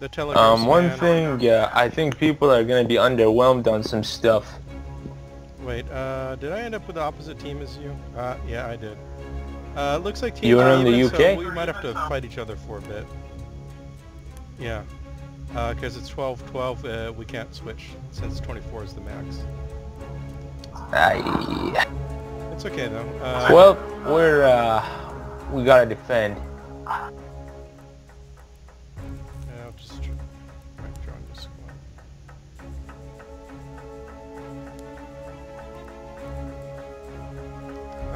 The telegram. Um, one thing, yeah, I think people are gonna be underwhelmed on some stuff. Wait, uh, did I end up with the opposite team as you? Uh, yeah, I did. Uh, looks like teams You were are in the UK? So we might have to fight each other for a bit. Yeah. Uh, cause it's 12-12, uh, we can't switch since 24 is the max. Aye. It's okay though. Uh, Well, we're, uh, we gotta defend.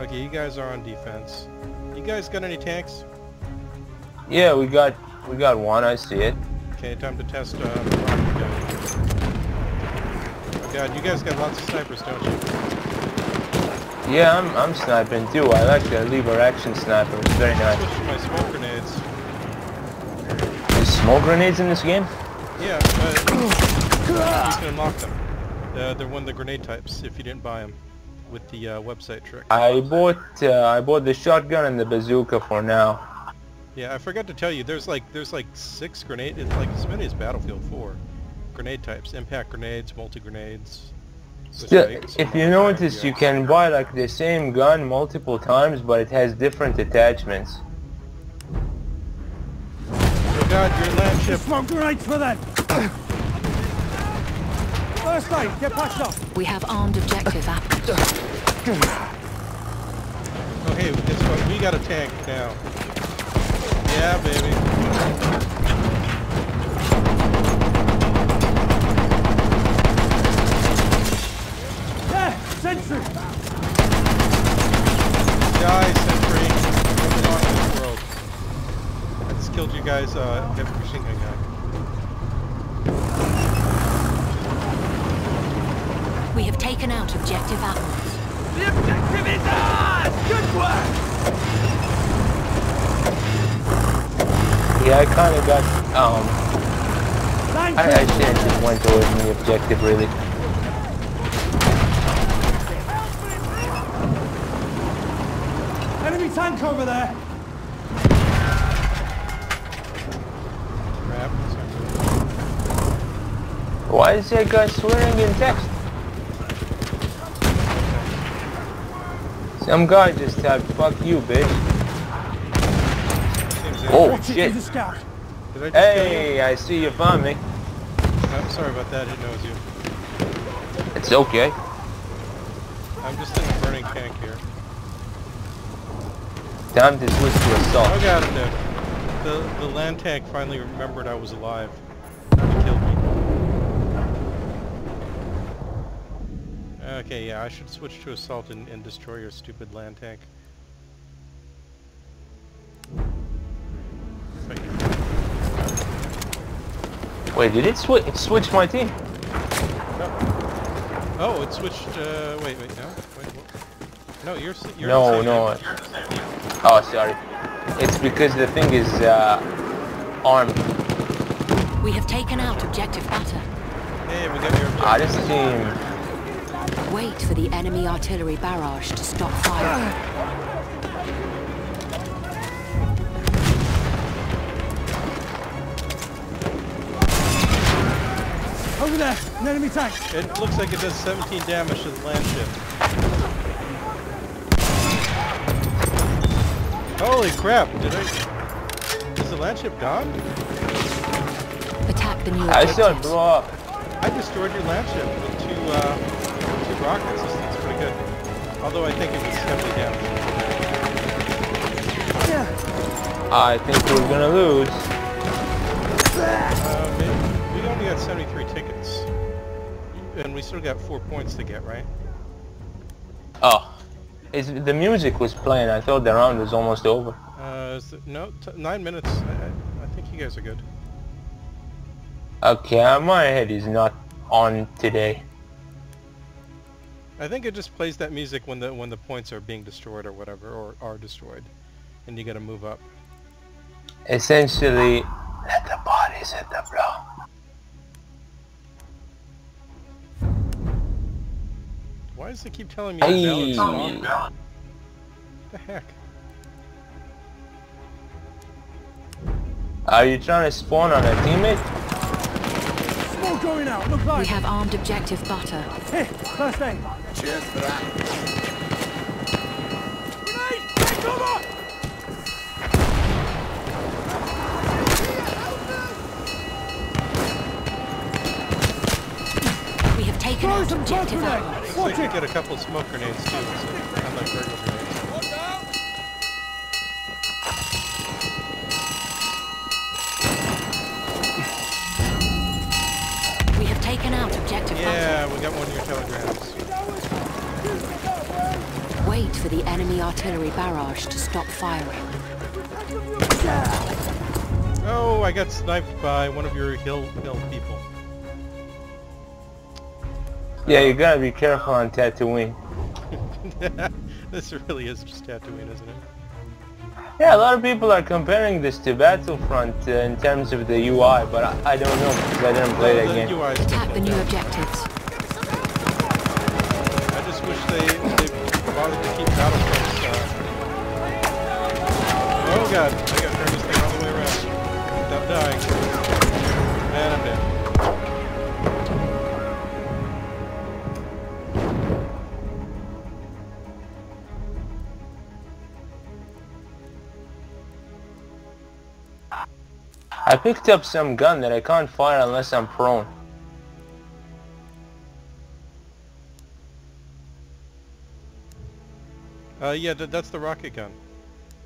Okay, you guys are on defense. You guys got any tanks? Yeah, we got, we got one, I see it. Okay, time to test uh, the rocket gun. Oh god, you guys got lots of snipers, don't you? Yeah, I'm, I'm sniping too. I like the lever action sniper. It's very nice. Switch my smoke grenades. There's smoke grenades in this game? Yeah, uh, you can unlock them. Uh, they're one of the grenade types if you didn't buy them with the uh, website trick. I bought, uh, I bought the shotgun and the bazooka for now. Yeah, I forgot to tell you, there's like there's like six grenade, it's like as many as Battlefield 4 grenade types, impact grenades, multi grenades. Still, if you notice, you can buy like the same gun multiple times, but it has different attachments. Oh god, your land ship. Smoke grenades for them! First aid, get patched up! We have armed objective apples. Oh hey, guess what? We got a tank now. Yeah, baby. There! Sentry! Die, Sentry. What's wrong in this world? I just killed you guys, uh, heavy machine gun guy. We have taken out objective apples. The objective is ours! Good work! Yeah, I kind of got, um, Thank I, I should have just went towards the objective really. Enemy tank over there! Why is that guy swearing in text? Some guy just typed, fuck you, bitch. Oh, shit. he's a scout. Did I? Hey, I see you found me. I'm sorry about that, it knows you. It's okay. I'm just in a burning tank here. Time to switch to assault. god, I'm dead. The, the land tank finally remembered I was alive. It killed me. Okay, yeah, I should switch to assault and, and destroy your stupid land tank. Wait, Wait, did it switch? It switched my team. no. Oh, it switched, uh, wait, wait, no? Wait, what? No, you're, s- you're No, the same no. team. Oh, sorry. It's because the thing is uh, armed. We have taken out objective butter. Hey, we got your Ah, this team. Wait for the enemy artillery barrage to stop firing. Over there! An enemy tank! It looks like it does 17 damage to the land ship. Holy crap, did I... Is the land ship gone? Attack the new I saw it objectives. blow up. I destroyed your land ship with two, uh, This thing's pretty good. Although I think it was heavily damaged. Yeah! I think we're gonna lose. Uh, we only got 73 tickets. And we still got four points to get, right? Oh, is the music was playing? I thought the round was almost over. Uh, no, t nine minutes. I, I, I think you guys are good. Okay, uh, my head is not on today. I think it just plays that music when the when the points are being destroyed or whatever, or are destroyed, and you gotta move up. Essentially, let the bodies hit the floor. Why does it keep telling me a valid Hey. spawn? What the heck? Are you trying to spawn on a teammate? Smoke going out. Look We have armed objective butter. Here, first aid. Cheers for that. Grenade! Take cover! We have taken Throw out objective smoke Alpha. grenades. Looks like Watch you it. get a couple smoke grenades too, so unlike regular grenades. We have taken out objective Yeah, we got one of your telegrams. butter. Wait for the enemy artillery barrage to stop firing. Oh, I got sniped by one of your hill hill people. Yeah, you gotta be careful on Tatooine. this really is just Tatooine, isn't it? Yeah, a lot of people are comparing this to Battlefront uh, in terms of the UI, but I, I don't know because I didn't play that the game. UI is Attack the new better. objectives. God, I gotta turn this thing all the way around without dying. And I'm dead. I picked up some gun that I can't fire unless I'm prone. Uh, yeah, th- that's the rocket gun.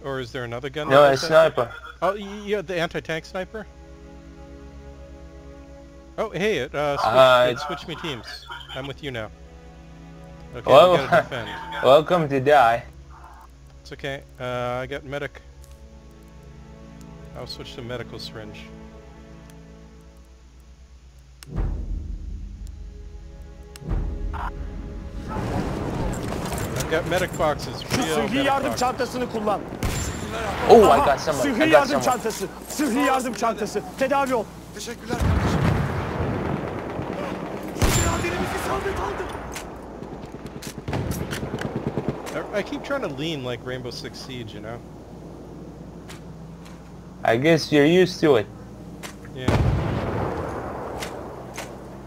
Or is there another gun? No, that a sniper. Oh, y- yeah, the anti-tank sniper? Oh, hey, it, uh, switch, Uh, it switched me teams. I'm with you now. Okay, Well, we gotta defend. welcome to die. It's okay. Uh, I got medic. I'll switch to medical syringe. I've got medic boxes. Şu Real sıhhi medic yardım boxes. çantasını kullan. Oh, I Aha, got somebody. Sıhhi I got yardım someone. çantası. Sıhhi yardım çantası. Tedavi ol. Teşekkürler kardeşim. Biraderimizi sabit aldım. I, I keep trying to lean like Rainbow Six Siege, you know? I guess you're used to it. Yeah.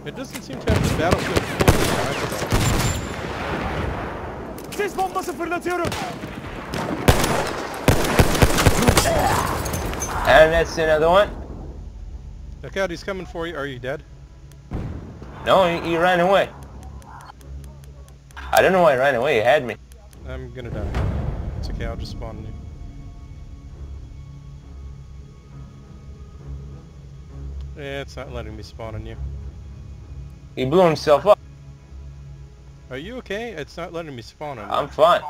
It doesn't seem to have the Battlefield 4 driver though. Sis bombası fırlatıyorum. And that's another one. Look out, he's coming for you. Are you dead? No, he, he ran away. I don't know why he ran away. He had me. I'm gonna die. It's okay, I'll just spawn you. Yeah, it's not letting me spawn on you. He blew himself up. Are you okay? It's not letting me spawn on you. I'm fine.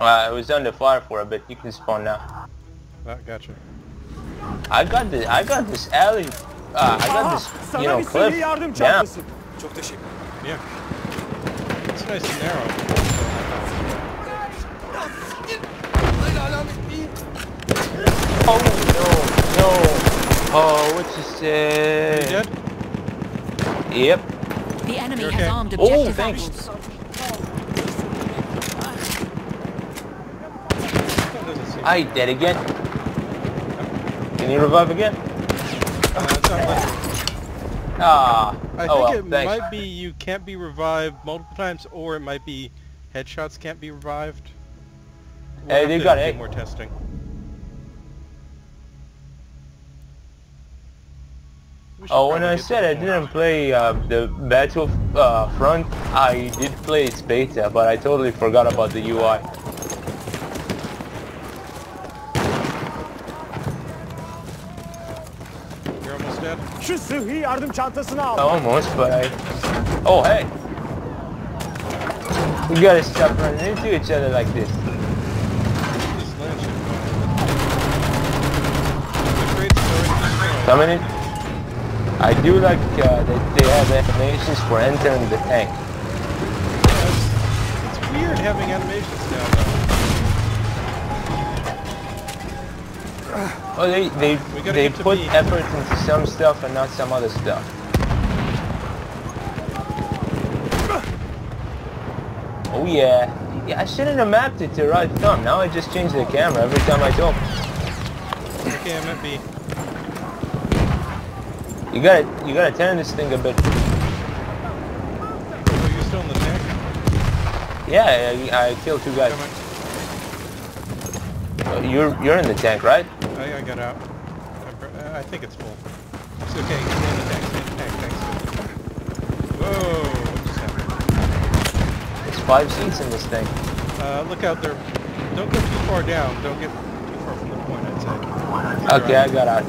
Uh, I was under fire for a bit. You can spawn now. Ah, gotcha. I got this. I got this alley. Uh, I got this, you know, cliff sıhhi yardım down. çantası. Çok teşekkür Yeah. It's nice and narrow. Böyle alamet değil. Oh no, no. Oh, what you Are you say? dead? Yep. The enemy You has okay? armed Oh, thanks. apples. That doesn't seem... I dead again. Can you revive again? Uh. Ah. I oh think well, it thanks. might be you can't be revived multiple times, or it might be headshots can't be revived. We'll Hey, to got it. more testing. Oh, when I said I didn't play uh, the Battlefront, uh, I did play its beta, but I totally forgot about the UI. Şu sıhhi yardım çantasını al. Almost, but I... Oh, hey! We gotta stop running into each other like this. This land ship. The crate's already destroyed. Coming in. I do like uh, that they have animations for entering the tank. That's- It's weird having animations now. Though. Oh, they they they put effort into some stuff and not some other stuff. Oh yeah. Yeah, I shouldn't have mapped it to right thumb. Now I just change the camera every time I talk. Okay, I'm at B. You gotta, you gotta turn this thing a bit. Oh, you're still in the tank? Yeah, I, I killed two guys. You're, you're in the tank, right? On. I, I got out. I uh, I think it's full. It's okay. Stay in the tank. Stay in the. Thanks. Whoa! What just happened? There's five seats in this thing. Uh, look out there. Don't go too far down. Don't get too far from the point, I'd say. Okay, I got out.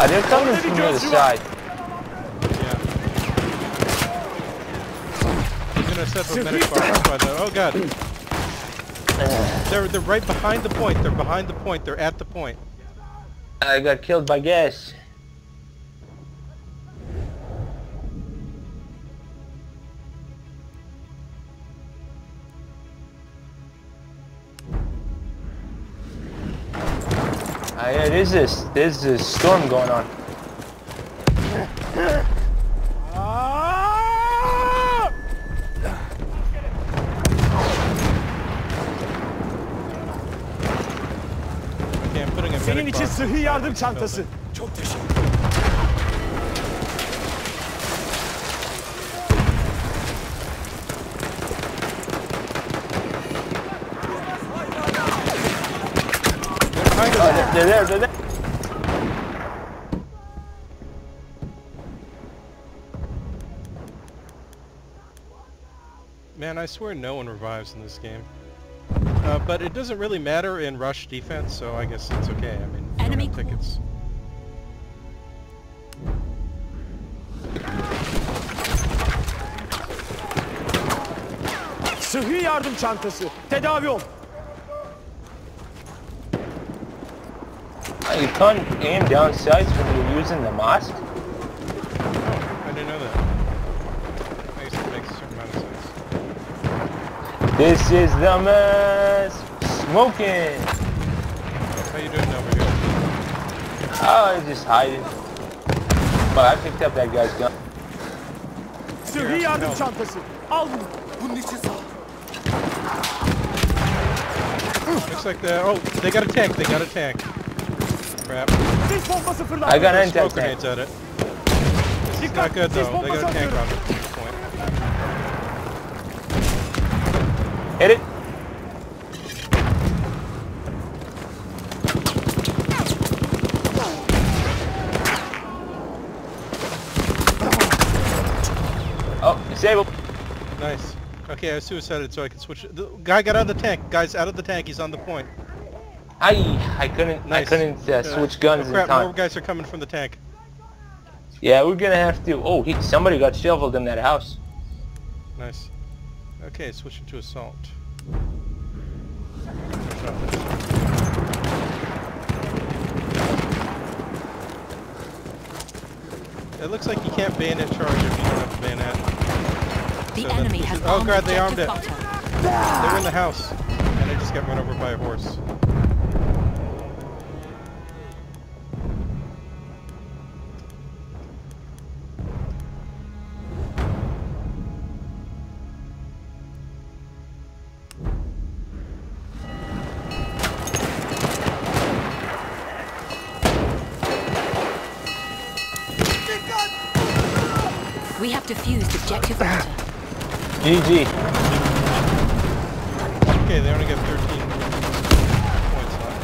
Ah, they're coming from the other side. Yeah. He's gonna set the medic bar up by the. Oh god. They're they're right behind the point. They're behind the point. They're at the point. I got killed by gas. Ah, yeah, there's this, there's this storm going on. Aa! Okay, I'm putting a Senin medic için sıhhi yardım çantası. Çok teşekkür They're behind us. they're, they're there, they're there. Man, I swear no one revives in this game. Uh, but it doesn't really matter in rush defense, so I guess it's okay. I mean, you don't Enemy- have tickets. Sıhhi yardım çantası. Tedavi ol. You can't aim down sights when you're using the mask? Oh, I didn't know that. I guess it makes a certain amount of sense. This is the mask. Smoking. How you doing over here? Oh, he's just hiding. But I picked up that guy's gun. Sıhhi yardım çantası. Al bunu. Bunun için sağ ol. Looks like the oh they got a tank. They got a tank. Crap. Sis bombası I got There's anti smoke grenades at it. It's not good though. They got a tank on this point. Hit it. Oh, disabled. Nice. Okay, I suicided so I can switch. The guy got out of the tank. Guy's out of the tank. He's on the point. I I couldn't nice. I couldn't uh, switch guns oh, in crap, time. more guys are coming from the tank. Yeah, we're gonna have to. Oh, he, somebody got shoveled in that house. Nice. Okay, switching to assault. It looks like you can't bayonet charge if you don't have a bayonet. The So enemy has oh god, they armed it. butter. They're in the house, and they just got run over by a horse. GG. Okay, they only got 13 points left.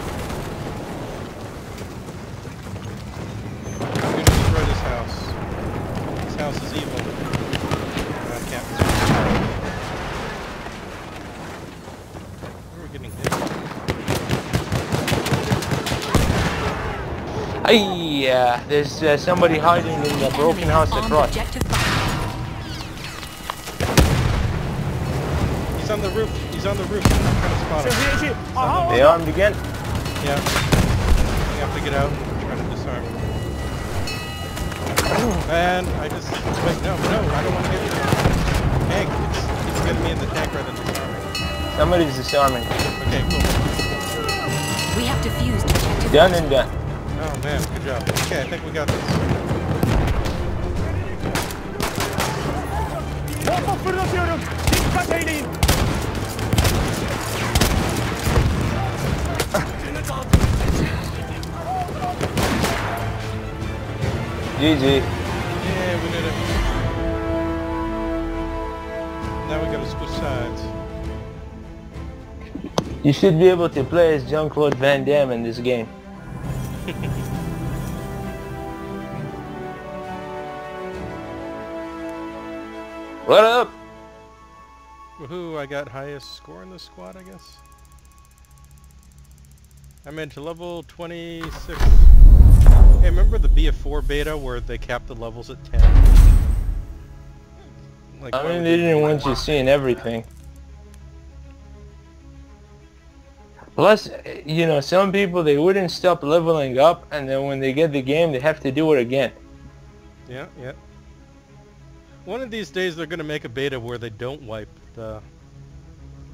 I'm gonna destroy this house. This house is evil. And I can't destroy it. We're getting hit. Hey, uh, there's uh, somebody hiding in the broken house across. On the roof. He's on the roof. I'm trying to spot him. Sıhhiyeci. Aha They orada. armed again. Yeah. I have to get out and try to disarm. And I just wait. No, no, I don't want to get in the tank. It's, it's getting me in the tank rather than disarming. Somebody's disarming. Okay, cool. We have defused objective Done and done. Oh man, good job. Okay, I think we got this. GG. Yeah, we did it. Now we gotta switch sides. You should be able to play as Jean-Claude Van Damme in this game. what up? Woohoo, I got highest score in the squad, I guess. I'm into level 26. Hey, remember the BF4 beta where they capped the levels at 10? Like, I mean, would they didn't want you seeing everything. Plus, you know, some people, they wouldn't stop leveling up, and then when they get the game, they have to do it again. Yeah, yeah. One of these days they're gonna make a beta where they don't wipe the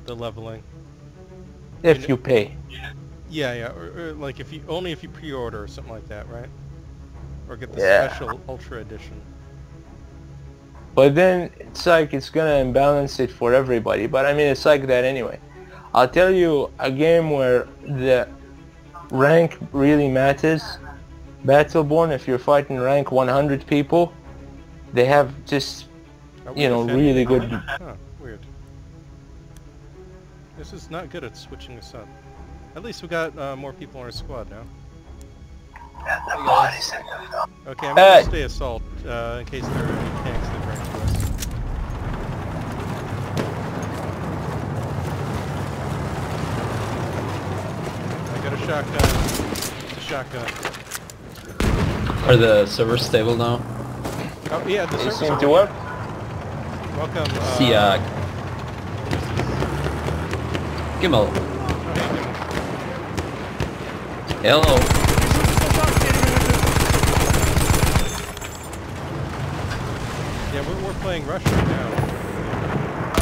the leveling. If you pay. Yeah, yeah, or, or like if you only if you pre-order or something like that, right? Or get the Yeah. special ultra edition. But then, it's like, it's gonna imbalance it for everybody. But I mean, it's like that anyway. I'll tell you a game where the rank really matters. Battleborn, if you're fighting rank 100 people, they have just, you know, really good... Huh, weird. This is not good at switching us up. At least we got uh, more people in our squad now. Okay, I'm Hey. gonna stay assault uh, in case there are any tanks that bring to us. I got a shotgun. It's a shotgun. Are the servers stable now? Oh yeah, the servers seem to work. Welcome. Uh, See, uh, Gimel. Hello. Yeah, we're, we're playing Rush right now.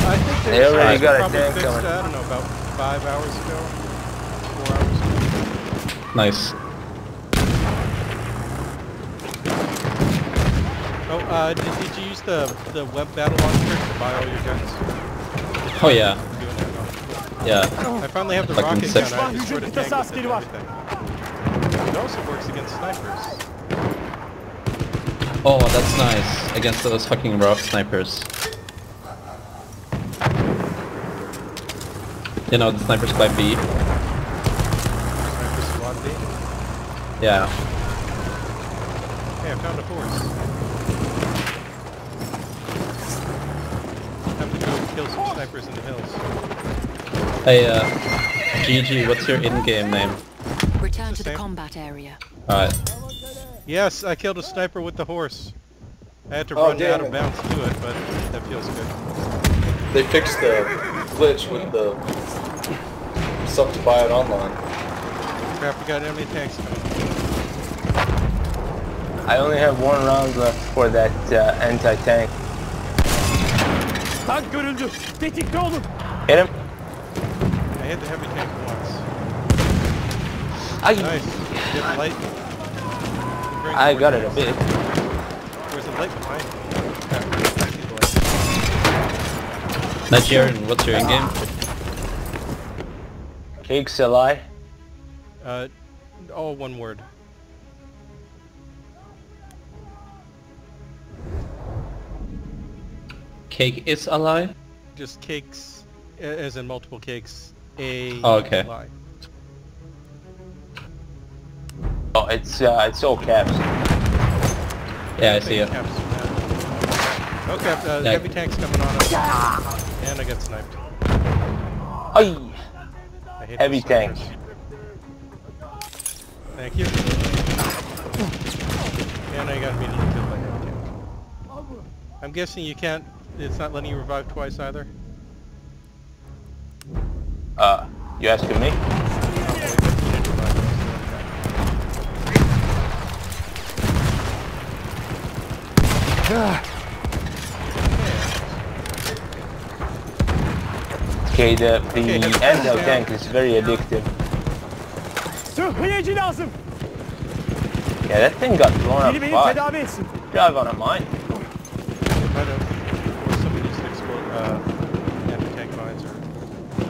I think They already servers got a fixed, coming. I don't know, about five hours ago. Four hours ago. Nice. Oh, uh, did, did you use the, the web battle launcher to buy all your guns? Oh yeah, that yeah. I finally have the Fucking rocket gun. I destroyed also works against snipers. Oh, that's nice. Against those fucking rock snipers. You know, the snipers by B. Sniper squad B. Yeah. Hey, I found a horse. Have to go kill some snipers in the hills. Hey, uh, GG, what's your in-game name? Return The to the combat area. Alright. Yes, I killed a sniper with the horse. I had to Oh, run damn out of it. bounds to do it, but that feels good. They fixed the glitch with the stuff to buy it online. Crap, we got enemy tanks coming. I only have one round left for that uh, anti-tank. Tank görüldü. Tetikte olun. Hit him. I hit the heavy tank once. Ay, Nice. Get the light. I got it a bit. There's a light behind me. Yeah, I see the light. Nigerian, what's your in-game? Cake's a lie. Uh, all one word. Cake is alive? Just cakes, a- as in multiple cakes. A Oh, okay. lie. Oh, it's uh, it's all caps. Yeah, I see it. Caps. Okay, uh, Yeah. heavy tanks coming on us. And I got sniped. Ay, I hate Heavy tank. Thank you. And I got immediately killed by heavy tank. I'm guessing you can't, it's not letting you revive twice either? uh, you asking me? Oh, wait, you didn't revive twice. Okay, the the Okay, heavy anti-tank is very addictive. Yeah, that thing got blown up Biri beni fast. tedavi etsin. Drive on a mine. It might have, or somebody needs to explode, uh,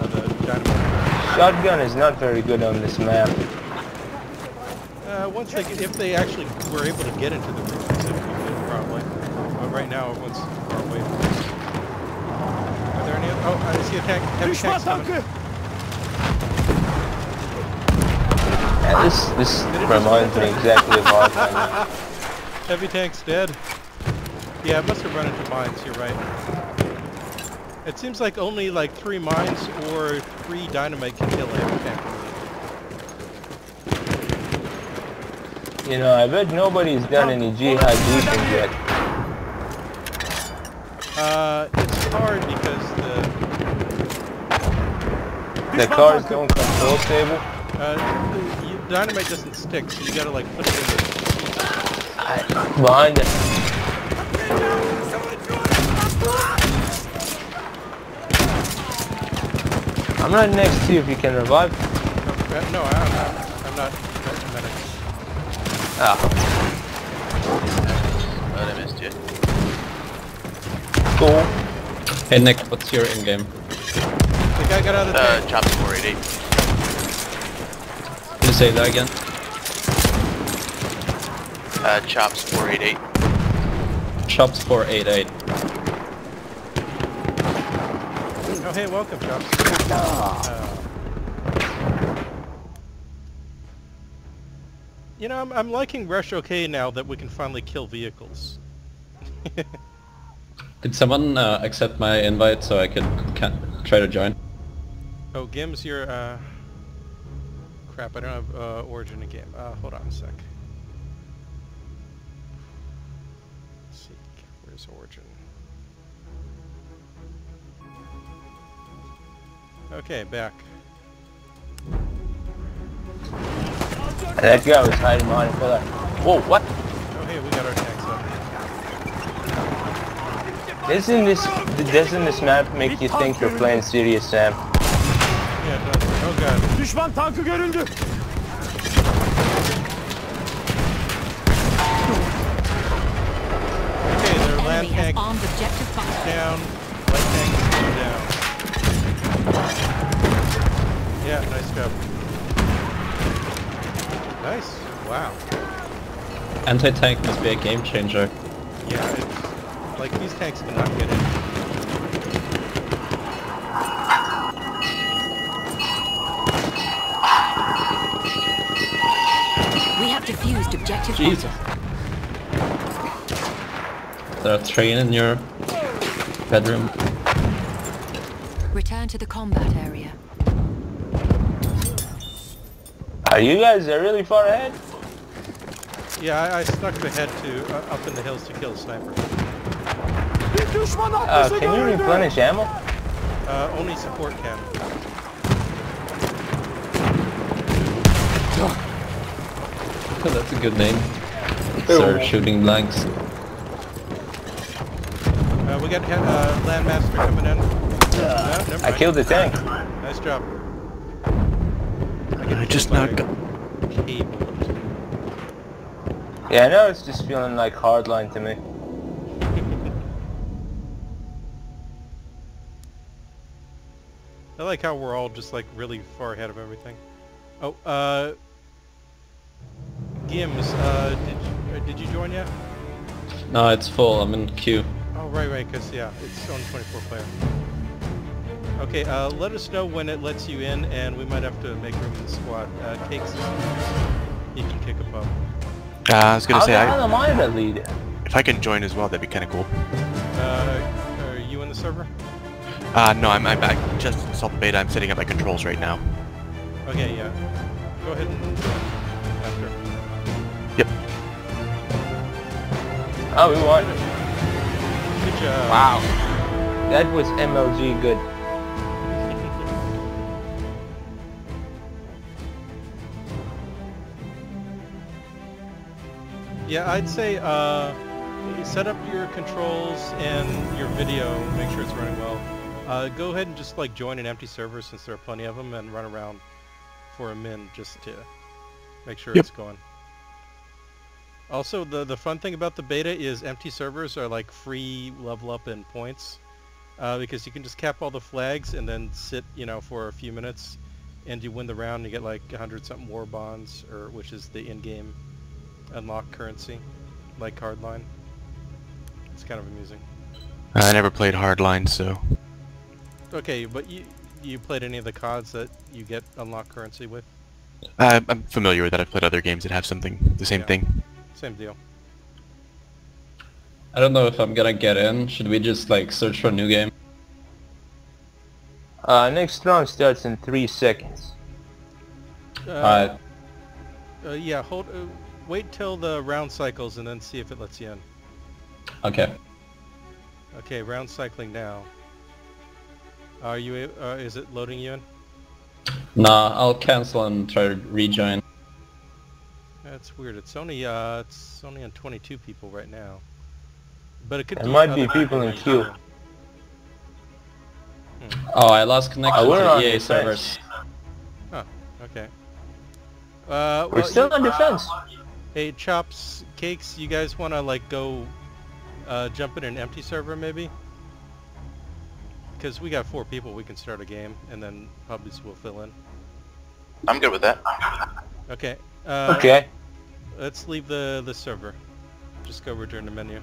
or, uh. Shotgun is not very good on this map. Uh, Uh, once they if they actually were able to get into the rooms, it would be good, probably. But right now, everyone's far away from us. Are there any? Oh, I see a tank. Heavy Düşman tanks coming. Yeah, this this reminds me exactly of Hardline. Heavy tank's dead. Yeah, it must have run into mines. You're right. It seems like only like three mines or three dynamite can kill a heavy tank. You know, I bet nobody's done any jihad defense yet. Uh, it's hard because the The cars tankı. don't control stable. uh, you, dynamite doesn't stick, so you gotta like put it in the Behind us. I'm right next to you if you can revive. Uh, no, I'm not. I'm not. A medic. Ah, cool. Hey Nick, what's your in-game? The guy got out of the Uh, tank. chops 488. Can you say that again? Uh, chops 488. Chops 488. Oh, hey, welcome, Chops. Uh, you know, I'm, I'm liking Rush okay now that we can finally kill vehicles. Did someone uh, accept my invite so I could ca try to join? Oh, Gims, you're, uh... Crap, I don't have uh, Origin in game. Uh, hold on a sec. Let's see, where's Origin? Okay, back. That guy was hiding behind a pillar. Whoa, what? Oh, hey, we got our tanks up. Isn't this, doesn't this map make you think you're playing Serious Sam? Yeah, it does. Oh, God. Düşman tankı görüldü. Okay, their land Enemy tank armed objective butter. down, light tank is going down. Yeah, nice job. Nice. Wow. Anti-tank must be a game changer. Yeah, it's like these tanks cannot get in. We have defused objective Jesus. butter. There are three in your bedroom. Return to the combat area. Are you guys are really far ahead? Yeah, I, I snuck ahead to uh, up in the hills to kill a sniper. Bir düşman Uh, can you replenish ammo? Uh, only support can. Oh, that's a good name. Start shooting blanks. Uh, we got uh, Landmaster coming in. No, I killed the tank. Nice job. I just now got... Yeah, I know it's just feeling like hardline to me. Like how we're all just like really far ahead of everything. Oh, uh, Gims, uh, did you, uh, did you join yet? No, it's full. I'm in queue. Oh, right, right, because, yeah, it's on 24 player. Okay, uh, let us know when it lets you in, and we might have to make room in the squad. Uh, Cakes, he can kick above. Uh, I was gonna How say, the hell I, am I the leader? if I can join as well, that'd be kind of cool. Uh, are you in the server? Uh, no, I'm, I'm, I just installed the beta. I'm setting up my controls right now. Okay, yeah. Go ahead and after. Yep. Oh, we won. Good job. Wow. That was MLG good. Yeah, I'd say uh, set up your controls and your video, make sure it's running well. Uh, go ahead and just like join an empty server since there are plenty of them and run around for a min just to make sure Yep. it's going. Also, the the fun thing about the beta is empty servers are like free level up in points uh, because you can just cap all the flags and then sit, you know, for a few minutes and you win the round, and you get like 100 something war bonds, or which is the in-game unlock currency, like Hardline. It's kind of amusing. I never played Hardline, so Okay, but you you played any of the cards that you get unlock currency with? uh, I'm familiar with that. I've played other games that have something, the same Yeah. thing. Same deal. I don't know if I'm gonna get in. Should we just like search for a new game? Uh, next round starts in three seconds. Uh, Alright. uh, yeah, hold. Uh, wait till the round cycles and then see if it lets you in. Okay. Okay, round cycling now. Are you? Uh, is it loading you in? Nah, I'll cancel and try to rejoin. That's weird. It's only uh, it's only on 22 people right now. But it could. There be might be people in queue. it. Oh, I lost connection Oh, we're to on EA defense. servers. Okay. Uh, We're still you- on defense. Hey, chops, cakes. You guys want to like go, uh, jump in an empty server maybe? Because we got four people, we can start a game, and then pubs will fill in. I'm good with that. Okay. Uh, Okay. Let's leave the the server. Just go return to menu.